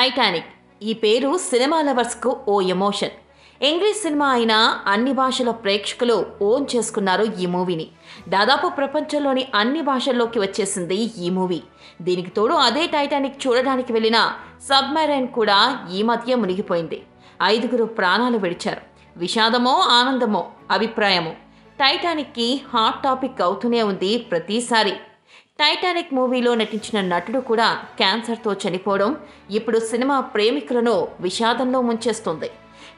Titanic. ఈ పేరు సినిమా లవర్స్కు ఓ ఎమోషన్. ఇంగ్లీష్ సినిమా అయినా అన్ని భాషల ప్రేక్షకులు ఓన్ చేసుకున్నారు ఈ మూవీని. దాదాపు ప్రపంచంలోని అన్ని భాషల్లోకి వచ్చేసింది ఈ మూవీ. దీనికి తోడు అదే టైటానిక్ చూడడానికి వెళ్ళిన సబ్మెరైన్ కూడా ఈ మధ్య మునిగిపోయింది. ఐదుగురు ప్రాణాలు విడిచారు. విషాదమో ఆనందమో అభిప్రాయమో. టైటానిక్కి హాట్ టాపిక్ అవుతూనే ఉంది ప్రతిసారి. టైటానిక్ మూవీలో నటించిన నటుడు కూడా క్యాన్సర్తో చనిపోవడం ఇప్పుడు సినిమా ప్రేమికులను విషాదంలో ముంచేస్తుంది.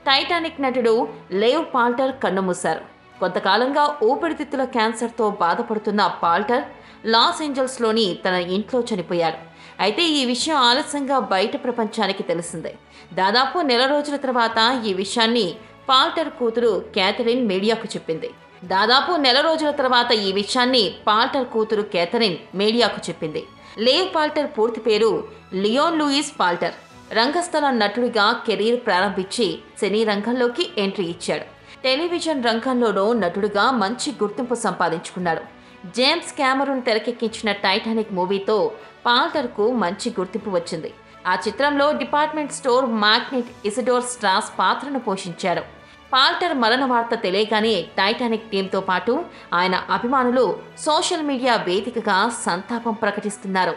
టైటానిక్ నటుడు లేవ్ పాల్టర్ కన్నుమూశారు. కొంతకాలంగా ఊపిరితిత్తుల క్యాన్సర్తో బాధపడుతున్న పాల్టర్ లాస్ ఏంజల్స్లోని తన ఇంట్లో చనిపోయారు. అయితే ఈ విషయం ఆలస్యంగా బయట ప్రపంచానికి తెలిసిందే. దాదాపు నెల రోజుల తర్వాత ఈ విషయాన్ని పాల్టర్ కూతురు క్యాథరిన్ మీడియాకు చెప్పింది. దాదాపు నెల రోజుల తర్వాత ఈ విషయాన్ని పాల్టర్ కూతురు కేథరిన్ మీడియాకు చెప్పింది. లేవ్ పాల్టర్ పూర్తి పేరు లియోన్ లూయిస్ పాల్టర్. రంగస్థల నటుడిగా కెరీర్ ప్రారంభించి సినీ రంగంలోకి ఎంట్రీ ఇచ్చాడు. టెలివిజన్ రంగంలోనూ నటుడిగా మంచి గుర్తింపు సంపాదించుకున్నాడు. జేమ్స్ క్యామరూన్ తెరకెక్కించిన టైటానిక్ మూవీతో పాల్టర్కు మంచి గుర్తింపు వచ్చింది. ఆ చిత్రంలో department store magnate Isidor Straus పాత్రను పోషించాడు పాల్టర్ మరణ వార్త తెలియగానే టైటానిక్ టీంతో పాటు ఆయన అభిమానులు సోషల్ మీడియా వేదికగా సంతాపం ప్రకటిస్తున్నారు.